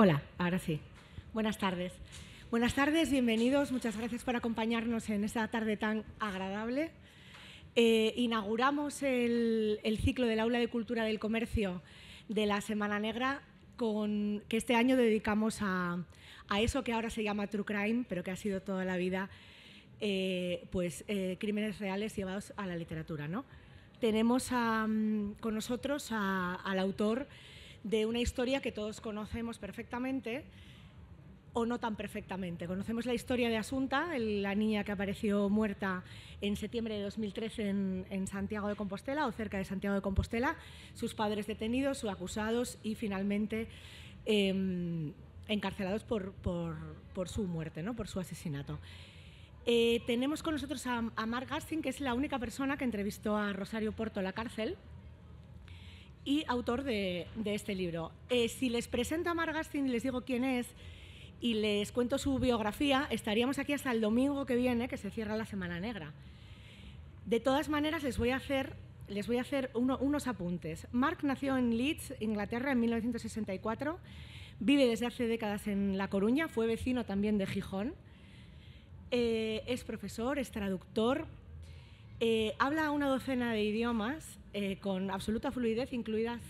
Hola, ahora sí. Buenas tardes. Buenas tardes, bienvenidos. Muchas gracias por acompañarnos en esta tarde tan agradable. Eh, inauguramos el, ciclo del Aula de Cultura del Comercio de la Semana Negra con, que este año dedicamos a, eso que ahora se llama True Crime, pero que ha sido toda la vida eh, pues, eh, crímenes reales llevados a la literatura. ¿no? Tenemos con nosotros al autor de una historia que todos conocemos perfectamente o no tan perfectamente. Conocemos la historia de Asunta, la niña que apareció muerta en septiembre de 2013 en, Santiago de Compostela o cerca de Santiago de Compostela, sus padres detenidos, sus acusados y finalmente em, encarcelados por, su muerte, ¿no? por su asesinato. Eh, tenemos con nosotros a, a Mark Gastin, que es la única persona que entrevistó a Rosario Porto en la cárcel y autor de, este libro. Eh, si les presento a Margastin y les digo quién es y les cuento su biografía, estaríamos aquí hasta el domingo que viene, que se cierra la Semana Negra. De todas maneras, les voy a hacer, les voy a hacer unos apuntes. Mark nació en Leeds, Inglaterra, en 1964. Vive desde hace décadas en La Coruña, fue vecino también de Gijón. Eh, es profesor, es traductor, eh, habla una docena de idiomas eh, con absoluta fluidez, incluidas,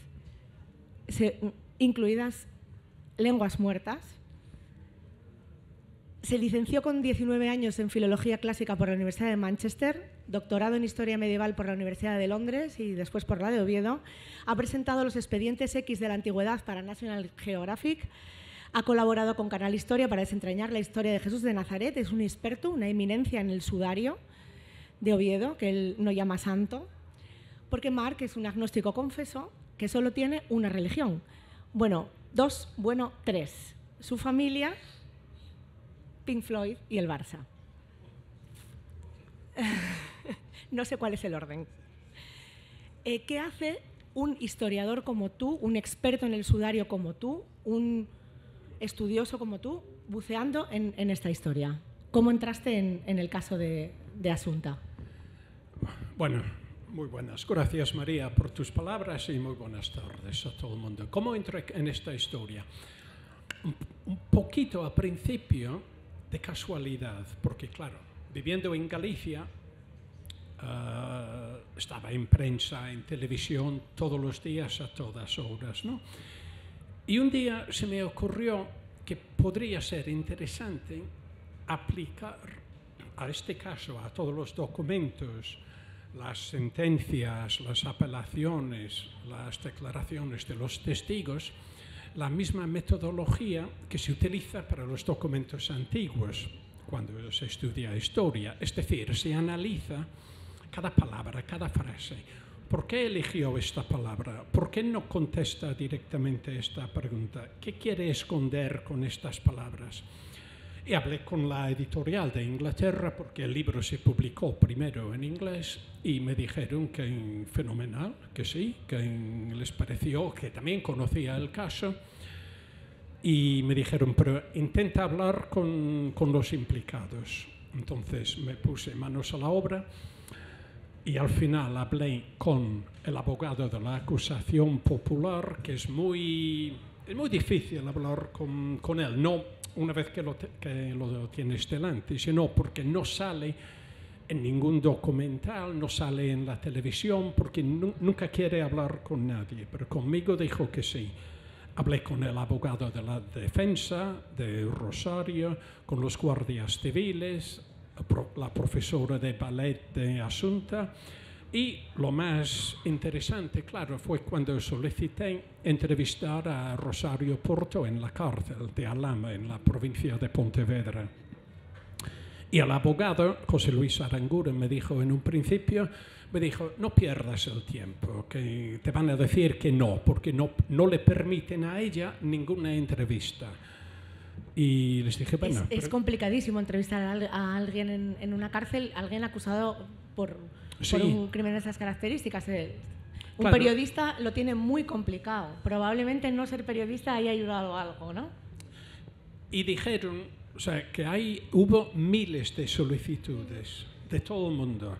incluidas lenguas muertas. Se licenció con 19 años en Filología Clásica por la Universidad de Manchester, doctorado en Historia Medieval por la Universidad de Londres y después por la de Oviedo. Ha presentado los expedientes X de la Antigüedad para National Geographic. Ha colaborado con Canal Historia para desentrañar la historia de Jesús de Nazaret. Es un experto, una eminencia en el sudario de Oviedo, que él no llama santo, porque Mark es un agnóstico confeso que solo tiene una religión. Bueno, dos, bueno, tres. Su familia, Pink Floyd y el Barça. no sé cuál es el orden. Eh, ¿Qué hace un historiador como tú, un experto en el sudario como tú, un estudioso como tú, buceando en, esta historia? ¿Cómo entraste en, el caso de Asunta? Bueno, muy buenas. Gracias María por tus palabras y muy buenas tardes a todo el mundo. ¿Cómo entré en esta historia? Un poquito a principio de casualidad, porque claro, viviendo en Galicia, eh, estaba en prensa, en televisión, todos los días, a todas horas, ¿no? Y un día se me ocurrió que podría ser interesante aplicar a este caso, a todos los documentos, las sentencias, las apelaciones, las declaraciones de los testigos, la misma metodología que se utiliza para los documentos antiguos cuando se estudia historia. Es decir, se analiza cada palabra, cada frase. ¿Por qué eligió esta palabra? ¿Por qué no contesta directamente esta pregunta? ¿Qué quiere esconder con estas palabras? Y hablé con la editorial de Inglaterra porque el libro se publicó primero en inglés y me dijeron que fenomenal, que sí, que les pareció que también conocía el caso. Y me dijeron, pero intenta hablar con, con los implicados. Entonces me puse manos a la obra y al final hablé con el abogado de la acusación popular, que es muy, es muy difícil hablar con, con él. No una vez que lo, que lo tienes delante, sino porque no sale en ningún documental, no sale en la televisión, porque nunca quiere hablar con nadie, pero conmigo dijo que sí. Hablé con el abogado de la defensa de Rosario, con los guardias civiles, la profesora de ballet de Asunta, y lo más interesante, claro, fue cuando solicité entrevistar a Rosario Porto en la cárcel de Alama, en la provincia de Pontevedra. Y el abogado, José Luis Aranguren, me dijo en un principio, me dijo, no pierdas el tiempo, que te van a decir que no, porque no, no le permiten a ella ninguna entrevista. Y les dije, bueno... Es, complicadísimo entrevistar a, alguien en, en, una cárcel, alguien acusado por por un crimen de esas características. Un periodista lo tiene muy complicado. Probablemente no ser periodista haya ayudado algo, ¿no? Y dijeron, o sea, que hay, hubo miles de solicitudes de todo el mundo,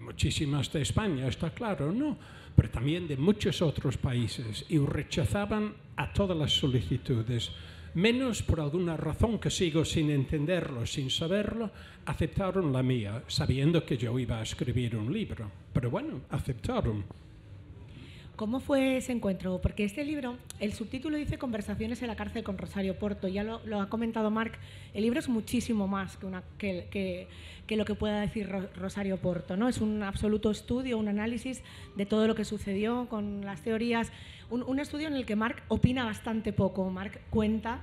muchísimas de España, está claro, ¿no? Pero también de muchos otros países, y rechazaban a todas las solicitudes, menos por alguna razón que sigo sin entenderlo, sin saberlo, aceptaron la mía, sabiendo que yo iba a escribir un libro. Pero bueno, aceptaron. ¿Cómo fue ese encuentro? Porque este libro, el subtítulo dice Conversaciones en la cárcel con Rosario Porto, ya lo, ha comentado Marc, el libro es muchísimo más que, lo que pueda decir Rosario Porto, ¿no? es un absoluto estudio, un análisis de todo lo que sucedió con las teorías, un, estudio en el que Marc opina bastante poco, Marc cuenta,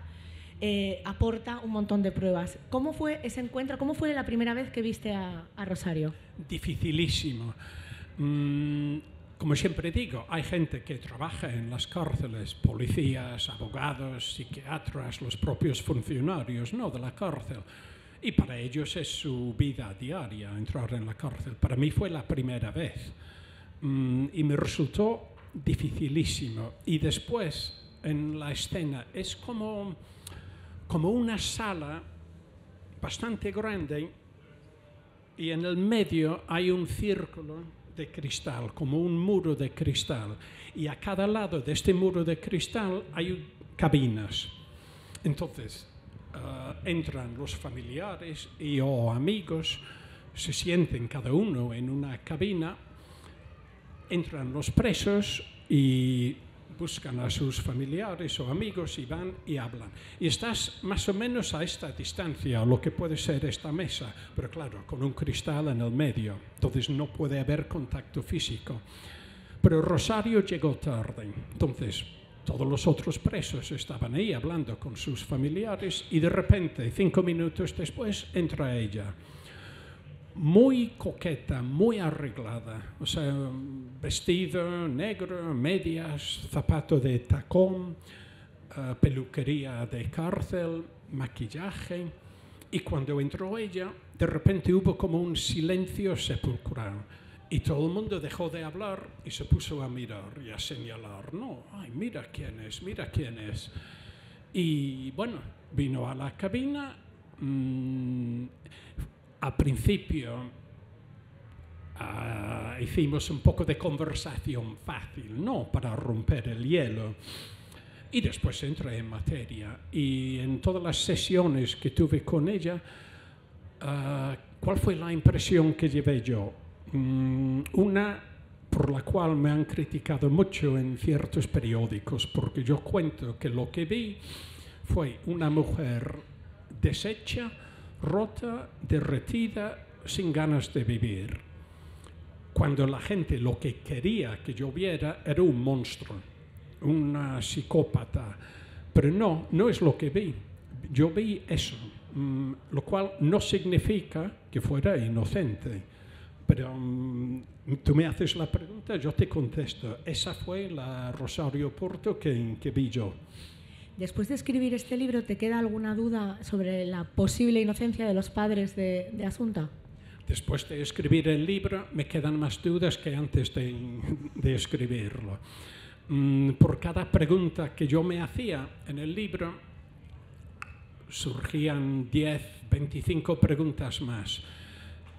eh, aporta un montón de pruebas. ¿Cómo fue ese encuentro? ¿Cómo fue la primera vez que viste a, Rosario? Dificilísimo. Mm, como siempre digo, hay gente que trabaja en las cárceles, policías, abogados, psiquiatras, los propios funcionarios ¿no? de la cárcel. Y para ellos es su vida diaria entrar en la cárcel. Para mí fue la primera vez. Mm, y me resultó dificilísimo. Y después, en la escena, es como, como una sala bastante grande y en el medio hay un círculo de cristal, como un muro de cristal. Y a cada lado de este muro de cristal hay cabinas. Entonces, eh, entran los familiares y o amigos, se sienten cada uno en una cabina, entran los presos y buscan a sus familiares o amigos y van y hablan. Y estás más o menos a esta distancia, lo que puede ser esta mesa, pero claro, con un cristal en el medio, entonces no puede haber contacto físico. Pero Rosario llegó tarde, entonces todos los otros presos estaban ahí hablando con sus familiares y de repente, cinco minutos después, entra ella muy coqueta, muy arreglada, o sea, vestido negro, medias, zapato de tacón, eh, peluquería de cárcel, maquillaje. Y cuando entró ella, de repente hubo como un silencio sepulcral. Y todo el mundo dejó de hablar y se puso a mirar y a señalar. No, ay, mira quién es, mira quién es. Y bueno, vino a la cabina. Mmm, al principio uh, hicimos un poco de conversación fácil, ¿no? Para romper el hielo. Y después entré en materia. Y en todas las sesiones que tuve con ella, uh, ¿cuál fue la impresión que llevé yo? Mm, una por la cual me han criticado mucho en ciertos periódicos, porque yo cuento que lo que vi fue una mujer deshecha, rota, derretida, sin ganas de vivir. Cuando la gente lo que quería que yo viera era un monstruo, una psicópata. Pero no, no es lo que vi. Yo vi eso, mm, lo cual no significa que fuera inocente. Pero mm, tú me haces la pregunta, yo te contesto. Esa fue la Rosario Porto que, que vi yo. Después de escribir este libro, ¿te queda alguna duda sobre la posible inocencia de los padres de, Asunta? Después de escribir el libro, me quedan más dudas que antes de, escribirlo. Mm, por cada pregunta que yo me hacía en el libro, surgían 10, 25 preguntas más.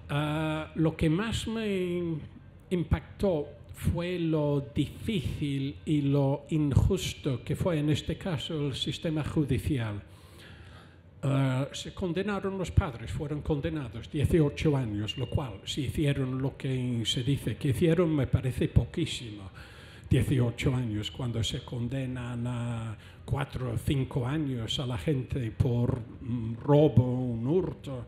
Ah, lo que más me impactó fue lo difícil y lo injusto que fue en este caso el sistema judicial. Ah, se condenaron los padres, fueron condenados 18 años, lo cual, si hicieron lo que se dice que hicieron, me parece poquísimo. 18 años, cuando se condenan a 4 o 5 años a la gente por un robo, un hurto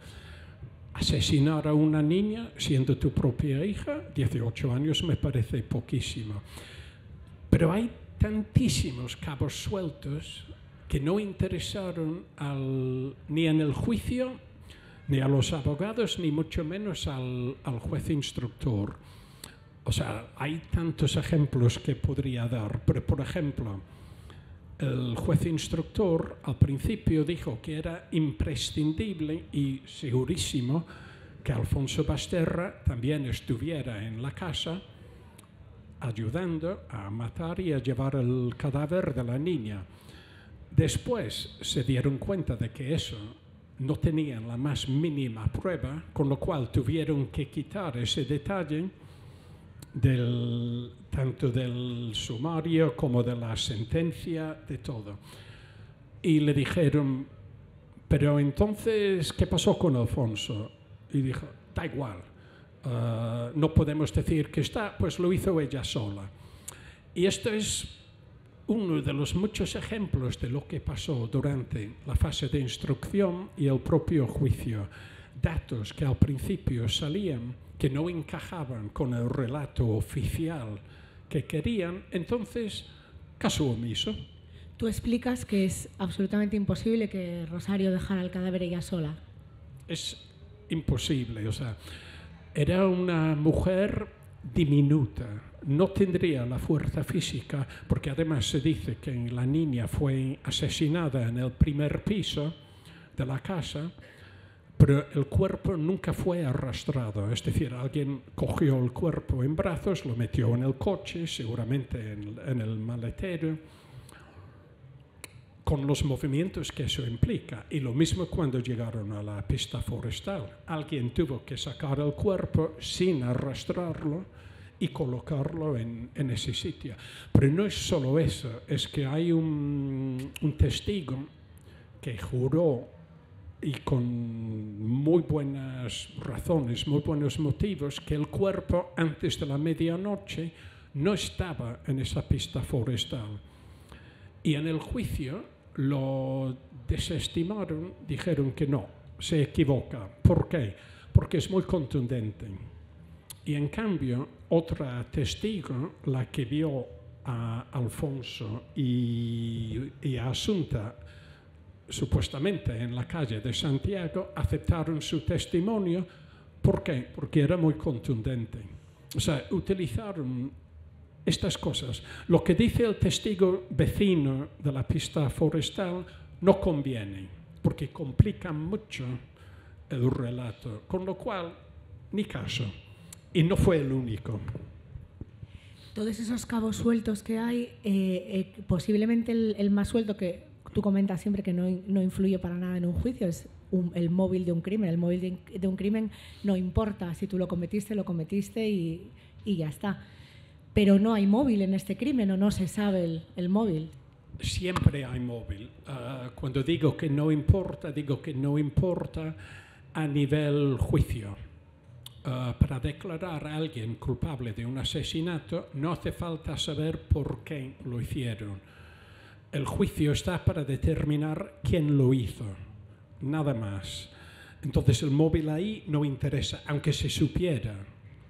asesinar a una niña siendo tu propia hija, 18 años me parece poquísimo. Pero hay tantísimos cabos sueltos que no interesaron ni en el juicio, ni a los abogados, ni mucho menos al, al juez instructor. O sea, hay tantos ejemplos que podría dar, pero por ejemplo, el juez instructor al principio dijo que era imprescindible y segurísimo que Alfonso Basterra también estuviera en la casa ayudando a matar y a llevar el cadáver de la niña. Después se dieron cuenta de que eso no tenían la más mínima prueba, con lo cual tuvieron que quitar ese detalle del, tanto del sumario como de la sentencia, de todo. Y le dijeron, pero entonces, ¿qué pasó con Alfonso? Y dijo, da igual, uh, no podemos decir que está, pues lo hizo ella sola. Y esto es uno de los muchos ejemplos de lo que pasó durante la fase de instrucción y el propio juicio. Datos que al principio salían que no encajaban con el relato oficial que querían, entonces caso omiso. Tú explicas que es absolutamente imposible que Rosario dejara el cadáver ella sola. Es imposible, o sea, era una mujer diminuta, no tendría la fuerza física, porque además se dice que la niña fue asesinada en el primer piso de la casa, pero el cuerpo nunca fue arrastrado, es decir, alguien cogió el cuerpo en brazos, lo metió en el coche, seguramente en, el maletero, con los movimientos que eso implica. Y lo mismo cuando llegaron a la pista forestal. Alguien tuvo que sacar el cuerpo sin arrastrarlo y colocarlo en, en ese sitio. Pero no es solo eso, es que hay un, un testigo que juró y con muy buenas razones, muy buenos motivos, que el cuerpo antes de la medianoche no estaba en esa pista forestal. Y en el juicio lo desestimaron, dijeron que no, se equivoca. ¿Por qué? Porque es muy contundente. Y en cambio, otra testigo, la que vio a Alfonso y, y a Asunta, supuestamente en la calle de Santiago, aceptaron su testimonio. ¿Por qué? Porque era muy contundente. O sea, utilizaron estas cosas. Lo que dice el testigo vecino de la pista forestal no conviene, porque complica mucho el relato, con lo cual, ni caso. Y no fue el único. Todos esos cabos sueltos que hay, eh, eh, posiblemente el, el, más suelto que tú comentas siempre que no, no influye para nada en un juicio es un, el móvil de un crimen. El móvil de, de, un crimen no importa si tú lo cometiste, lo cometiste y, y ya está pero no hay móvil en este crimen o no se sabe el, el móvil. Siempre hay móvil. Uh, cuando digo que no importa, digo que no importa a nivel juicio. Uh, para declarar a alguien culpable de un asesinato no hace falta saber por qué lo hicieron. El juicio está para determinar quién lo hizo, nada más. Entonces el móvil ahí no interesa, aunque se supiera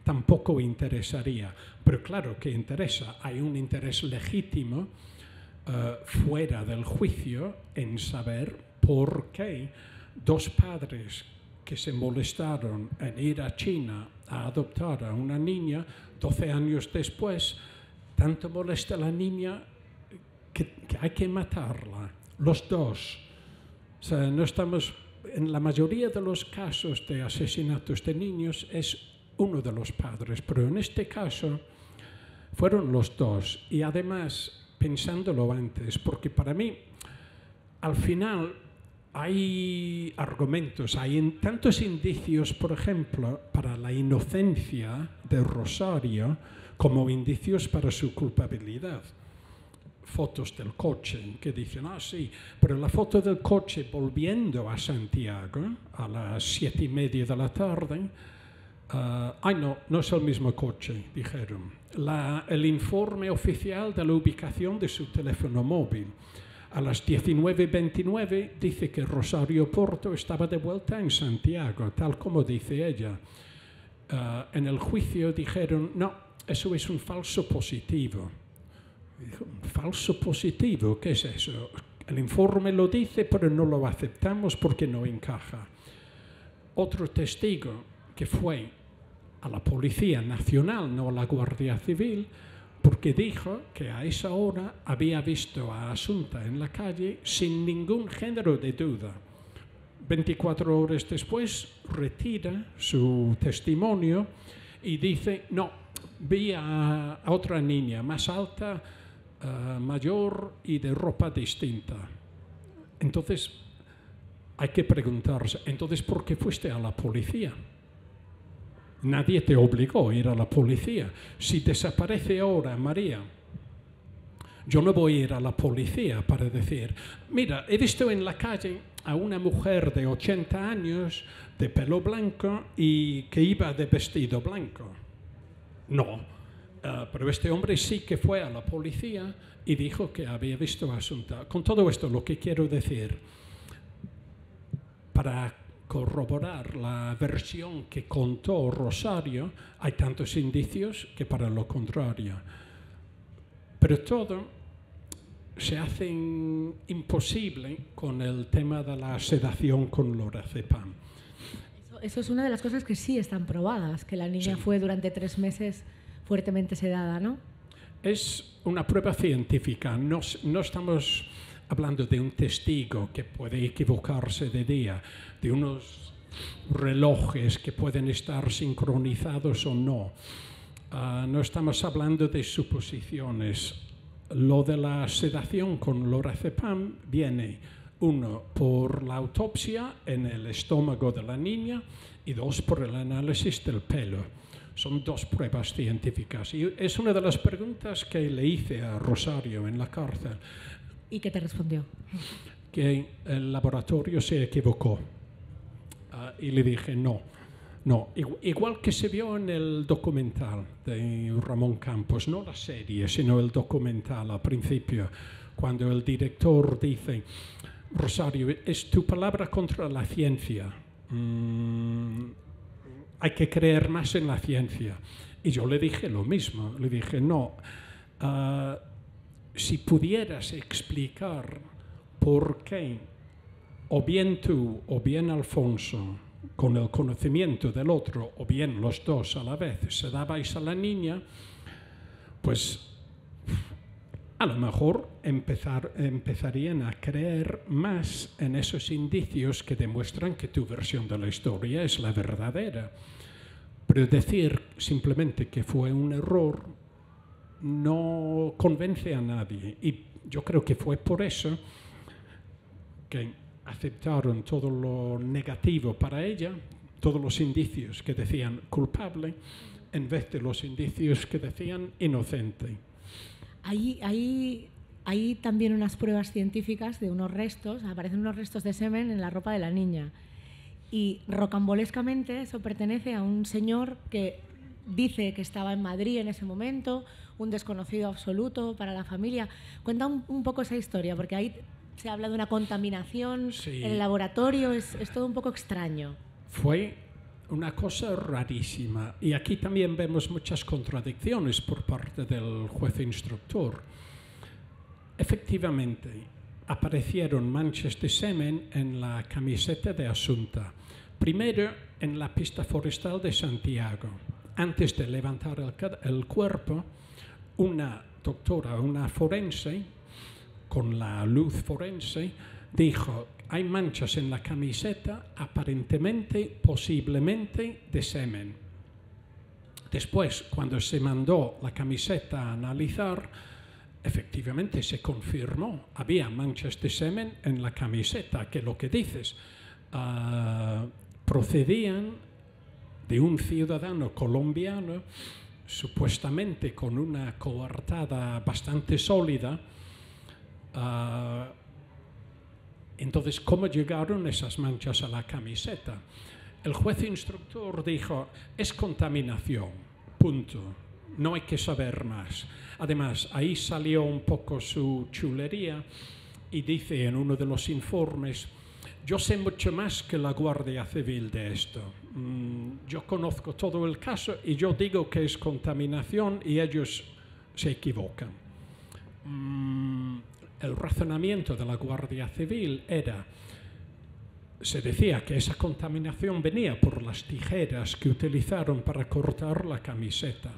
tampoco interesaría. Pero claro que interesa, hay un interés legítimo uh, fuera del juicio en saber por qué dos padres que se molestaron en ir a China a adoptar a una niña, 12 años después, tanto molesta a la niña que, que hay que matarla, los dos. O sea, no estamos, en la mayoría de los casos de asesinatos de niños es uno de los padres, pero en este caso fueron los dos. Y además, pensándolo antes, porque para mí, al final, hay argumentos, hay tantos indicios, por ejemplo, para la inocencia de Rosario, como indicios para su culpabilidad. Fotos del coche que dicen, ah, sí, pero la foto del coche volviendo a Santiago a las siete y media de la tarde, Uh, ay, no, no es el mismo coche, dijeron. La, el informe oficial de la ubicación de su teléfono móvil. A las 19.29 dice que Rosario Porto estaba de vuelta en Santiago, tal como dice ella. Uh, en el juicio dijeron, no, eso es un falso positivo. ¿Un falso positivo? ¿Qué es eso? El informe lo dice, pero no lo aceptamos porque no encaja. Otro testigo que fue a la Policía Nacional, no a la Guardia Civil, porque dijo que a esa hora había visto a Asunta en la calle sin ningún género de duda. 24 horas después retira su testimonio y dice, no, vi a otra niña más alta, uh, mayor y de ropa distinta. Entonces, hay que preguntarse, entonces, ¿por qué fuiste a la policía? Nadie te obligó a ir a la policía. Si desaparece ahora María, yo no voy a ir a la policía para decir, mira, he visto en la calle a una mujer de 80 años de pelo blanco y que iba de vestido blanco. No, uh, pero este hombre sí que fue a la policía y dijo que había visto asunto. Con todo esto, lo que quiero decir, para corroborar la versión que contó Rosario, hay tantos indicios que para lo contrario. Pero todo se hace imposible con el tema de la sedación con lorazepam. Eso, eso, es una de las cosas que sí están probadas, que la niña sí. fue durante tres meses fuertemente sedada, ¿no? Es una prueba científica, no, no estamos hablando de un testigo que puede equivocarse de día, de unos relojes que pueden estar sincronizados o no. Uh, no estamos hablando de suposiciones. Lo de la sedación con lorazepam viene, uno, por la autopsia en el estómago de la niña y dos, por el análisis del pelo. Son dos pruebas científicas. Y es una de las preguntas que le hice a Rosario en la cárcel. ¿Y qué te respondió? Que el laboratorio se equivocó. Uh, y le dije, no, no. Igual que se vio en el documental de Ramón Campos, no la serie, sino el documental al principio, cuando el director dice, Rosario, es tu palabra contra la ciencia. Mm, hay que creer más en la ciencia. Y yo le dije lo mismo, le dije, no. Uh, si pudieras explicar por qué o bien tú o bien Alfonso, con el conocimiento del otro, o bien los dos a la vez, se dabais a la niña, pues a lo mejor empezar, empezarían a creer más en esos indicios que demuestran que tu versión de la historia es la verdadera. Pero decir simplemente que fue un error no convence a nadie. Y yo creo que fue por eso que aceptaron todo lo negativo para ella, todos los indicios que decían culpable, en vez de los indicios que decían inocente. Hay, hay, hay también unas pruebas científicas de unos restos, aparecen unos restos de semen en la ropa de la niña. Y rocambolescamente eso pertenece a un señor que dice que estaba en Madrid en ese momento, un desconocido absoluto para la familia. Cuenta un, un poco esa historia, porque ahí se habla de una contaminación Sí. en el laboratorio, es, es todo un poco extraño. Fue una cosa rarísima. Y aquí también vemos muchas contradicciones por parte del juez instructor. Efectivamente, aparecieron manchas de semen en la camiseta de Asunta. Primero en la pista forestal de Santiago. Antes de levantar el, el cuerpo, una doctora, una forense, con la luz forense, dijo, hay manchas en la camiseta aparentemente, posiblemente de semen. Después, cuando se mandó la camiseta a analizar, efectivamente se confirmó, había manchas de semen en la camiseta, que lo que dices, ah, procedían de un ciudadano colombiano, supuestamente con una coartada bastante sólida, ah, entonces, ¿cómo llegaron esas manchas a la camiseta? El juez instructor dijo, es contaminación, punto. No hay que saber más. Además, ahí salió un poco su chulería y dice en uno de los informes, yo sé mucho más que la Guardia Civil de esto. Mm, yo conozco todo el caso y yo digo que es contaminación y ellos se equivocan. Mm, el razonamiento de la Guardia Civil era, se decía que esa contaminación venía por las tijeras que utilizaron para cortar la camiseta,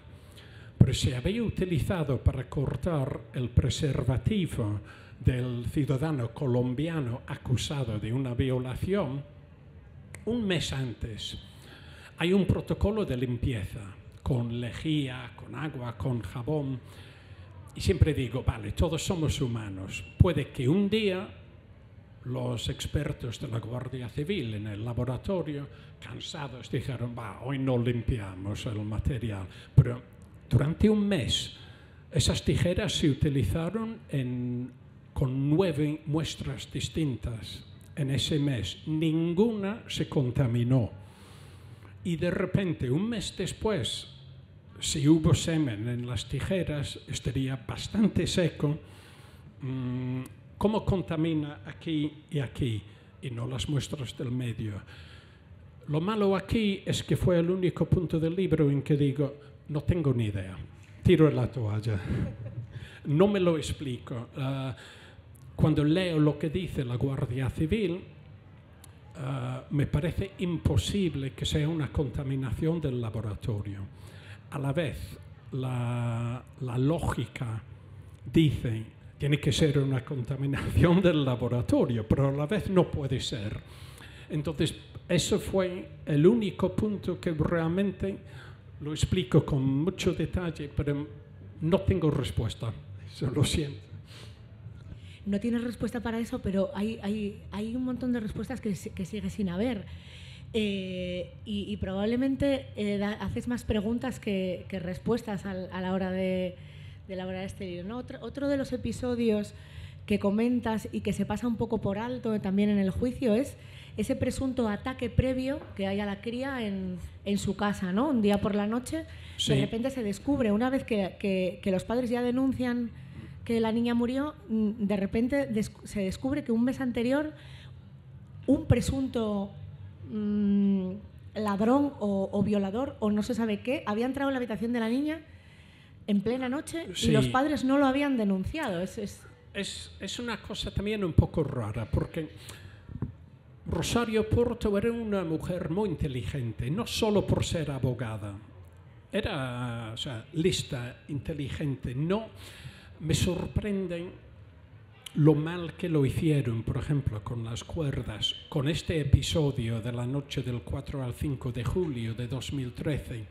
pero se había utilizado para cortar el preservativo del ciudadano colombiano acusado de una violación un mes antes. Hay un protocolo de limpieza con lejía, con agua, con jabón. Y siempre digo, vale, todos somos humanos. Puede que un día los expertos de la Guardia Civil en el laboratorio, cansados, dijeron, va, hoy no limpiamos el material. Pero durante un mes esas tijeras se utilizaron en, con nueve muestras distintas en ese mes. Ninguna se contaminó. Y de repente, un mes después, si hubo semen en las tijeras, estaría bastante seco. Mm, ¿Cómo contamina aquí y aquí y no las muestras del medio? Lo malo aquí es que fue el único punto del libro en que digo, no tengo ni idea, tiro la toalla, no me lo explico. Uh, cuando leo lo que dice la Guardia Civil, uh, me parece imposible que sea una contaminación del laboratorio. A la vez, la, la lógica dice tiene que ser una contaminación del laboratorio, pero a la vez no puede ser. Entonces, eso fue el único punto que realmente lo explico con mucho detalle, pero no tengo respuesta. Eso lo siento. No tienes respuesta para eso, pero hay, hay, hay un montón de respuestas que, que sigue sin haber. Eh, y, y, probablemente eh, da, haces más preguntas que, que respuestas a, a la hora de, de elaborar este libro. ¿no? Otro, otro, de los episodios que comentas y que se pasa un poco por alto también en el juicio es ese presunto ataque previo que hay a la cría en, en su casa, ¿no? Un día por la noche, sí. de repente se descubre, una vez que, que, que, los padres ya denuncian que la niña murió, mm, de repente des se descubre que un mes anterior un presunto mmm, ladrón o, o, violador o no se sabe qué había entrado en la habitación de la niña en plena noche sí. y los padres no lo habían denunciado. Es, es... Es, es, una cosa también un poco rara, porque Rosario Porto era una mujer muy inteligente, no solo por ser abogada, era o sea, lista, inteligente. No me sorprende lo mal que lo hicieron, por ejemplo, con las cuerdas, con este episodio de la noche del 4 al 5 de julio de 2013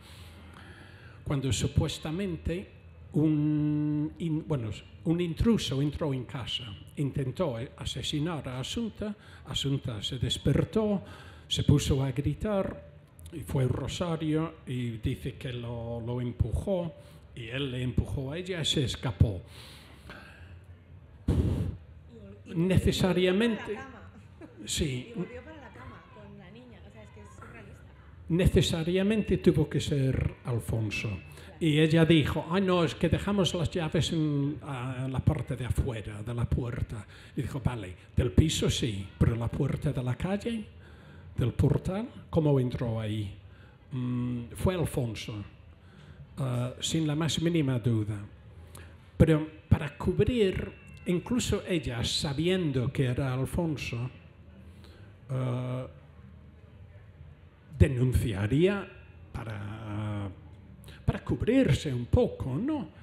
cuando supuestamente un, bueno, un intruso entró en casa, intentó asesinar a Asunta, Asunta se despertó, se puso a gritar y fue Rosario y dice que lo, lo empujó y él le empujó a ella y se escapó. Necesariamente... Sí. necesariamente tuvo que ser Alfonso. Y ella dijo, ay no, es que dejamos las llaves en, en, la parte de afuera, de la puerta. Y dijo, vale, del piso sí, pero la puerta de la calle, del portal, ¿cómo entró ahí? Mm, fue Alfonso, uh, sin la más mínima duda. Pero para cubrir, incluso ella, sabiendo que era Alfonso, uh, denunciaría para, para cubrirse un poco, ¿no?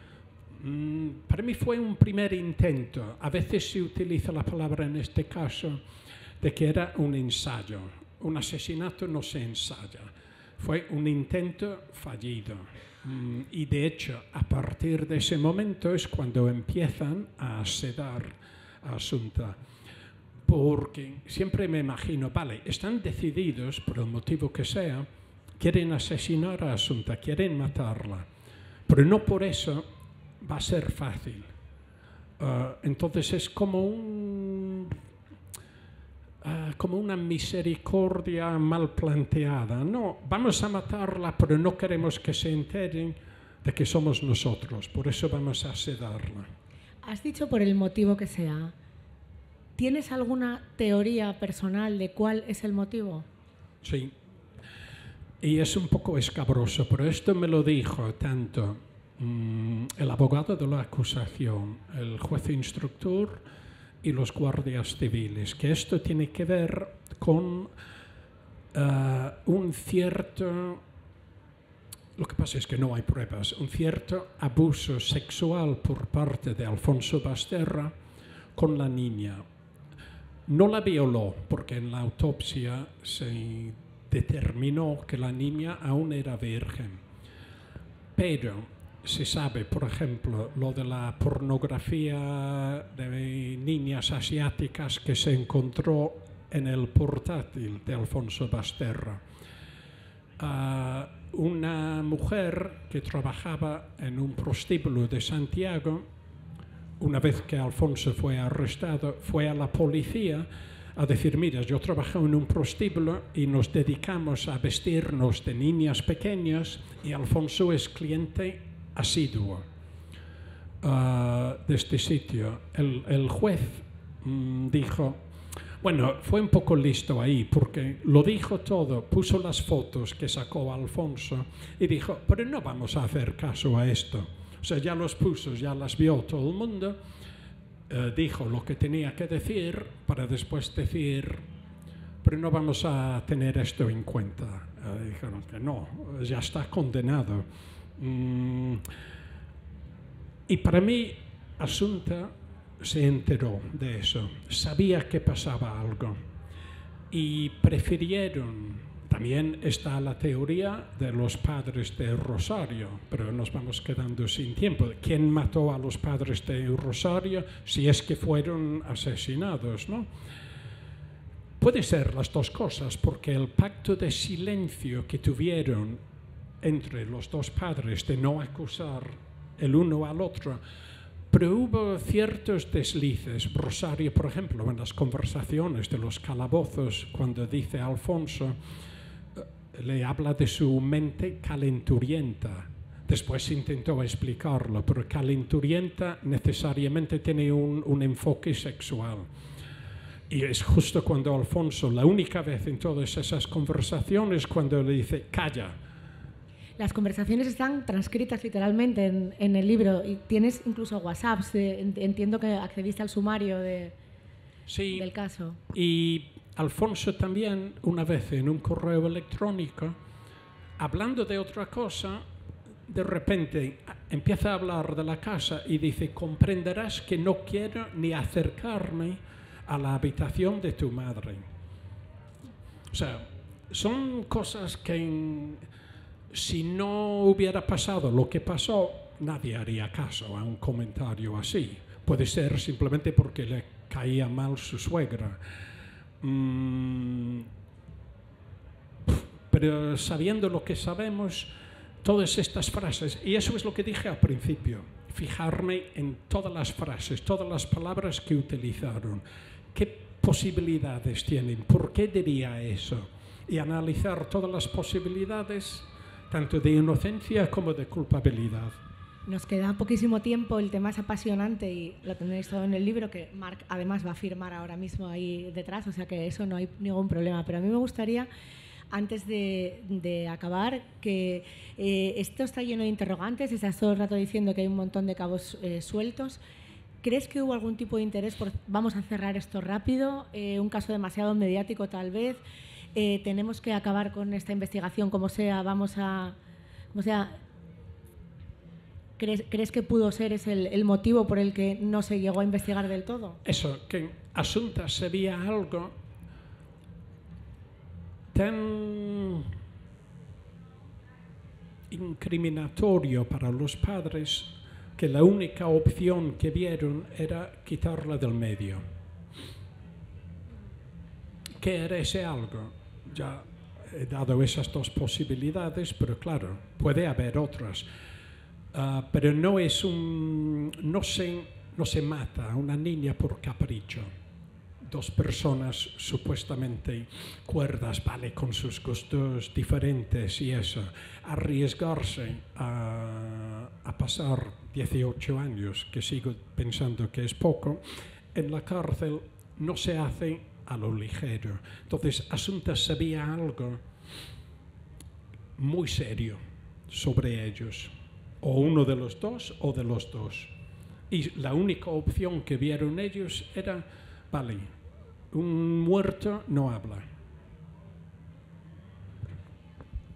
Mm, para mí fue un primer intento. A veces se utiliza la palabra en este caso de que era un ensayo. Un asesinato no se ensaya. Fue un intento fallido. Mm, y de hecho, a partir de ese momento es cuando empiezan a sedar a Asunta porque siempre me imagino, vale, están decididos, por el motivo que sea, quieren asesinar a Asunta, quieren matarla, pero no por eso va a ser fácil. Uh, entonces es como un uh, como una misericordia mal planteada. No, vamos a matarla, pero no queremos que se enteren de que somos nosotros, por eso vamos a sedarla. Has dicho por el motivo que sea. ¿Tienes alguna teoría personal de cuál es el motivo? Sí. Y es un poco escabroso, pero esto me lo dijo tanto mmm, el abogado de la acusación, el juez instructor y los guardias civiles, que esto tiene que ver con uh, un cierto lo que pasa es que no hay pruebas, un cierto abuso sexual por parte de Alfonso Basterra con la niña. No la violó porque en la autopsia se determinó que la niña aún era virgen. Pero se sabe, por ejemplo, lo de la pornografía de niñas asiáticas que se encontró en el portátil de Alfonso Basterra. Ah, una mujer que trabajaba en un prostíbulo de Santiago, una vez que Alfonso fue arrestado, fue a la policía a decir, mira, yo trabajo en un prostíbulo y nos dedicamos a vestirnos de niñas pequeñas y Alfonso es cliente asiduo ah, de este sitio. El, juez mm, dijo, bueno, fue un poco listo ahí porque lo dijo todo, puso las fotos que sacó Alfonso y dijo, pero no vamos a hacer caso a esto. O sea, ya los puso, ya las vio todo el mundo, eh, dijo lo que tenía que decir para después decir, pero no vamos a tener esto en cuenta. Eh, dijeron que no, ya está condenado. Mm, y para mí, Asunta se enteró de eso, sabía que pasaba algo y prefirieron, también está la teoría de los padres de Rosario, pero nos vamos quedando sin tiempo. ¿Quién mató a los padres de Rosario si es que fueron asesinados? ¿no? Puede ser las dos cosas, porque el pacto de silencio que tuvieron entre los dos padres de no acusar el uno al otro, pero hubo ciertos deslices. Rosario, por ejemplo, en las conversaciones de los calabozos, cuando dice Alfonso, eh, le habla de su mente calenturienta. Después intentó explicarlo, pero calenturienta necesariamente tiene un, un enfoque sexual. Y es justo cuando Alfonso, la única vez en todas esas conversaciones, cuando le dice, calla, las conversaciones están transcritas literalmente en, el libro y tienes incluso WhatsApps. entiendo que accediste al sumario de, del caso. Y Alfonso también, una vez en un correo electrónico, hablando de otra cosa, de repente empieza a hablar de la casa y dice, comprenderás que no quiero ni acercarme a la habitación de tu madre. O sea, son cosas que en, si no hubiera pasado lo que pasó, nadie haría caso a un comentario así. Puede ser simplemente porque le caía mal su suegra. Mm, pero sabiendo lo que sabemos, todas estas frases, y eso es lo que dije al principio, fijarme en todas las frases, todas las palabras que utilizaron, qué posibilidades tienen, por qué diría eso, y analizar todas las posibilidades tanto de inocencia como de culpabilidad. Nos queda poquísimo tiempo, el tema es apasionante y lo tendréis todo en el libro que Marc además va a firmar ahora mismo ahí detrás, o sea que eso no hay ningún problema. Pero a mí me gustaría, antes de, acabar, que eh, esto está lleno de interrogantes, estás todo el rato diciendo que hay un montón de cabos eh, sueltos. ¿Crees que hubo algún tipo de interés por vamos a cerrar esto rápido? Eh, ¿Un caso demasiado mediático tal vez? Eh, tenemos que acabar con esta investigación como sea, vamos a... O sea, ¿crees, ¿crees que pudo ser ese el, motivo por el que no se llegó a investigar del todo? Eso, que en Asunta sería algo tan incriminatorio para los padres que la única opción que vieron era quitarla del medio. ¿Qué era ese algo? Ya he dado esas dos posibilidades, pero claro, puede haber otras. Ah, pero no es un. No se, no se mata a una niña por capricho. Dos personas supuestamente cuerdas, vale, con sus gustos diferentes y eso. Arriesgarse a, a pasar 18 años, que sigo pensando que es poco, en la cárcel no se hace a lo ligero. Entonces, Asunta sabía algo muy serio sobre ellos, o uno de los dos o de los dos. Y la única opción que vieron ellos era, vale, un muerto no habla.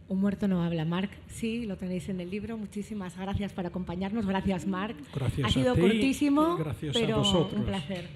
Un muerto no habla. Marc, sí, lo tenéis en el libro. Muchísimas gracias por acompañarnos. Gracias, Marc. Gracias ha sido a ti cortísimo, gracias pero a vosotros. un placer.